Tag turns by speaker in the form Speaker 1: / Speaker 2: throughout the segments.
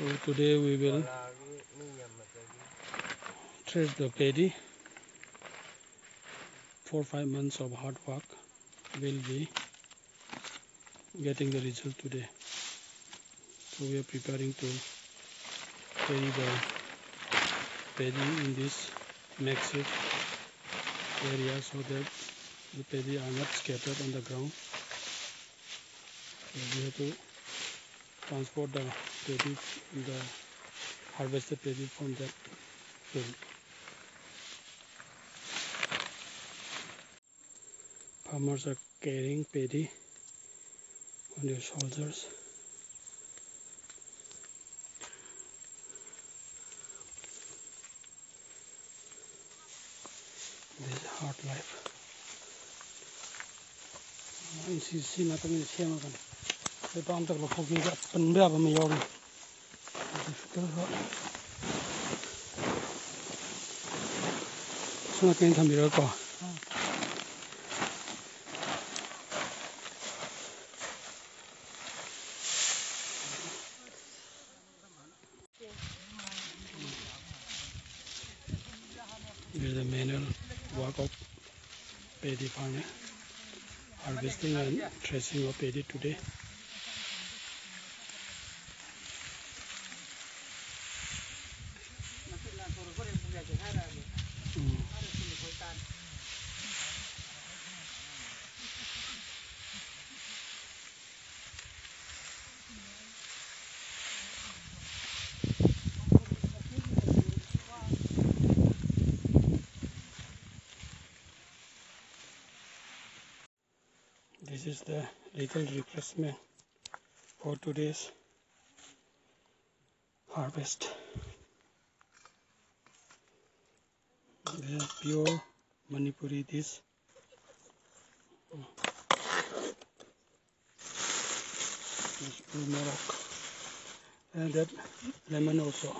Speaker 1: So today we will thresh the paddy. Four five months of hard work will be getting the result today. So we are preparing to carry the paddy in this makeshift area so that the paddy are not scattered on the ground. So we have to transport the paddy, the harvested paddy from that field. Farmers are carrying paddy on their shoulders. This is hard life. anh xin xin là tôi cái bom là lục kia gặp bắn bia và mày yong cái họ xuống cái thằng bị rồi cỏ Here's the manual work of paddy farming, harvesting and threshing of paddy today. The little refreshment for today's harvest. This is pure Manipuri. This pure Morocco. And that lemon also.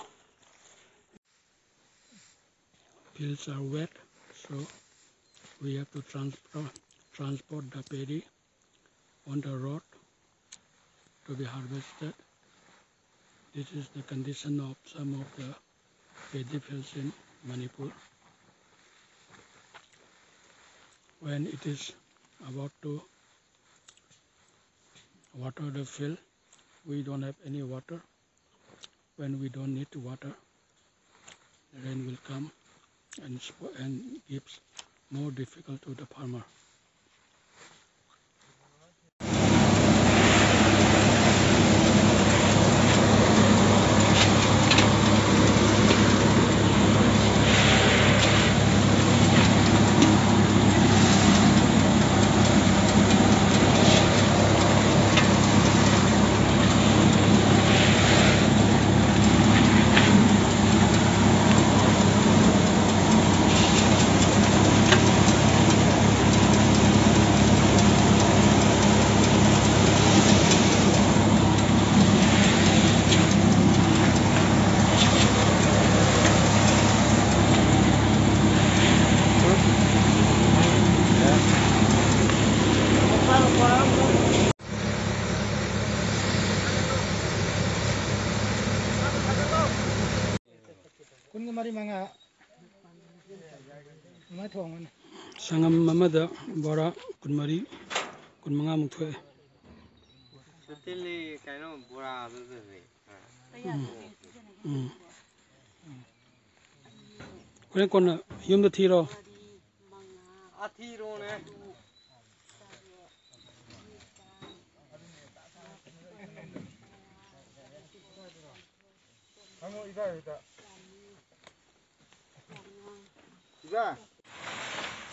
Speaker 1: Fields are wet, so we have to transport transport the paddy on the road to be harvested. This is the condition of some of the paddy fields in Manipur. When it is about to water the field, we don't have any water. When we don't need water, the rain will come and, and gives more difficult to the farmer.
Speaker 2: kun ga mari mga mga thong
Speaker 1: ꯁꯪꯉꯝ ꯑꯃꯗ ꯕꯣꯔꯥ ꯀꯨꯟꯃꯔꯤ ꯀꯨꯟꯃꯉꯥꯃꯨꯛ ꯊꯣꯛꯑꯦ
Speaker 3: ꯇꯤꯜꯂꯤ ꯀꯩꯅꯣ ꯕꯣꯔꯥꯗꯨꯗꯗꯤ
Speaker 1: ꯎꯝ ꯍꯣꯔꯦꯟ ꯀꯣꯟꯅ ꯌꯨꯝꯗ ꯊꯤꯔꯣ
Speaker 3: ꯑꯊꯤꯔꯣꯅꯦ
Speaker 2: hango ida
Speaker 1: जा।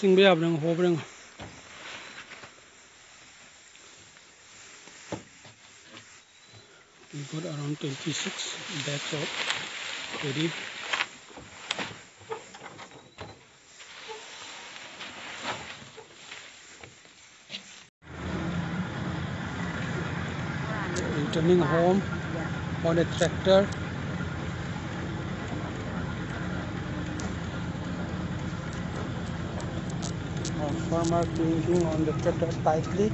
Speaker 1: चिंबे got around 26 bags of ready returning home on a tractor. transformer closing on the shutter tightly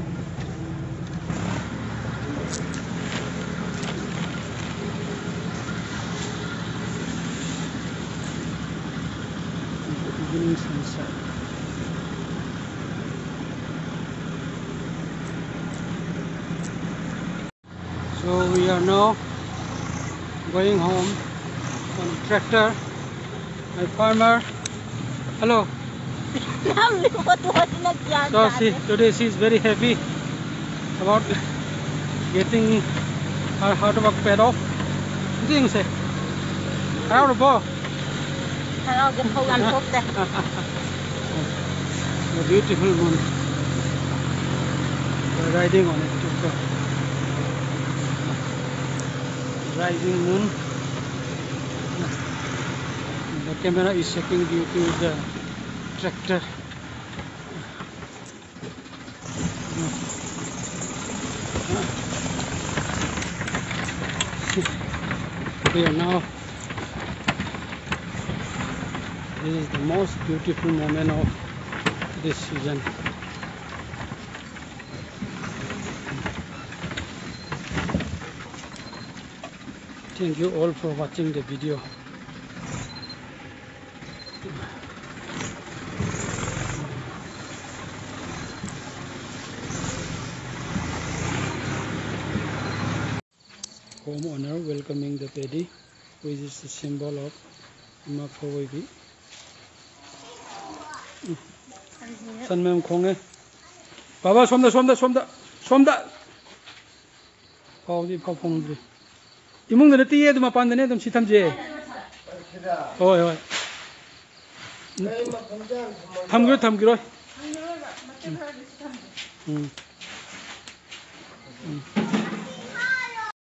Speaker 1: beginnings inside. So we are now going home on the tractor. My farmer. Hello so she, today she is very happy about getting her hard work paid off. What do you say. How
Speaker 4: to go? How to go and pop that.
Speaker 1: A beautiful moon. We're riding on it. Rising moon. The camera is shaking due to the tractor. Uh, we are now. This is the most beautiful moment of this season. Thank you all for watching the video. Homeowner welcoming the paddy, which is the symbol of Imapowebi. 산면 공에 봐봐 솜다 솜다 솜다 솜다 어디 파퐁들이 이몽들은 띠에도 막 반드네 좀 시탐지 어이 어이 탐기로 탐기로 응. 응.